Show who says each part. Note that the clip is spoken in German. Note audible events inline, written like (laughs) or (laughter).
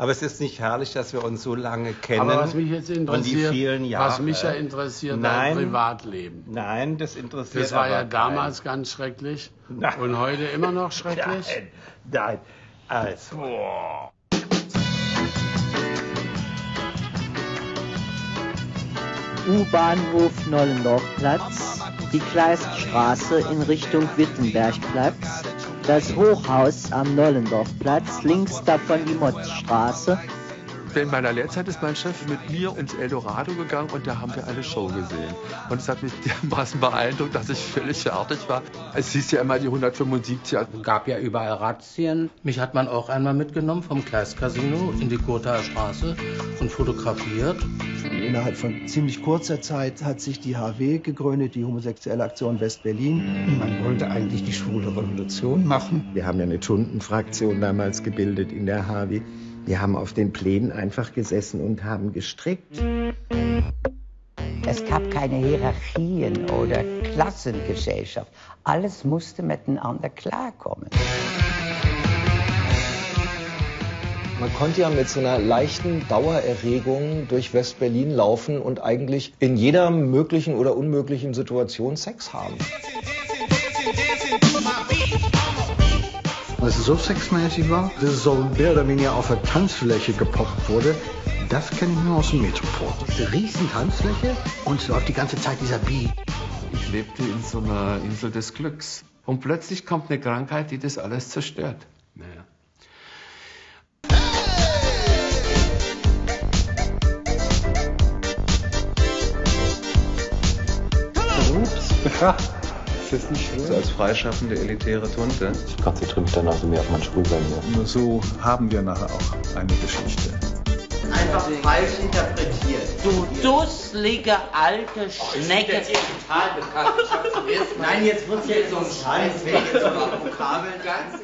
Speaker 1: Aber es ist nicht herrlich, dass wir uns so lange kennen.
Speaker 2: Aber was mich jetzt interessiert,
Speaker 1: und die vielen Jahre,
Speaker 2: was mich ja interessiert,
Speaker 1: Nein.
Speaker 2: dein Privatleben.
Speaker 1: Nein, das interessiert
Speaker 2: Das war
Speaker 1: aber
Speaker 2: ja damals ganz schrecklich
Speaker 1: Nein.
Speaker 2: und heute immer noch schrecklich.
Speaker 1: Nein, nein. Also.
Speaker 3: U-Bahnhof Nollendorfplatz, die Kleiststraße in Richtung Wittenbergplatz, das Hochhaus am Nollendorfplatz, links davon die Motzstraße,
Speaker 4: Während meiner Lehrzeit ist mein Chef mit mir ins Eldorado gegangen und da haben wir eine Show gesehen. Und es hat mich (laughs) dermaßen beeindruckt, dass ich völlig fertig war. Es hieß ja immer die 175er.
Speaker 5: gab ja überall Razzien. Mich hat man auch einmal mitgenommen vom Kleist-Casino in die Gothaer Straße und fotografiert.
Speaker 6: Innerhalb von ziemlich kurzer Zeit hat sich die HW gegründet, die Homosexuelle Aktion West-Berlin.
Speaker 7: Man wollte eigentlich die schwule Revolution machen.
Speaker 8: Wir haben ja eine Tundenfraktion damals gebildet in der HW. Wir haben auf den Plänen einfach gesessen und haben gestrickt.
Speaker 9: Es gab keine Hierarchien oder Klassengesellschaft. Alles musste miteinander klarkommen.
Speaker 10: Man konnte ja mit so einer leichten Dauererregung durch West-Berlin laufen und eigentlich in jeder möglichen oder unmöglichen Situation Sex haben.
Speaker 7: Dass es so sexmäßig war, dass es so mehr oder weniger auf der Tanzfläche gepoppt wurde, das kenne ich nur aus dem Metropol. Diese riesen Tanzfläche und es läuft die ganze Zeit dieser Beat.
Speaker 4: Ich lebte in so einer Insel des Glücks. Und plötzlich kommt eine Krankheit, die das alles zerstört. Naja.
Speaker 11: Ist (laughs) das nicht schlimm? So als freischaffende elitäre Tunte.
Speaker 12: Ich konzentriere mich dann also mehr auf mein Schwulsein hier.
Speaker 13: Nur so haben wir nachher auch eine Geschichte.
Speaker 14: Einfach falsch interpretiert.
Speaker 15: Du dusselige alte Schnecke.
Speaker 14: Das ist total bekannt. (laughs) Nein, jetzt wird hier so ein Scheiß weg. Jetzt mal Vokabeln. Ganz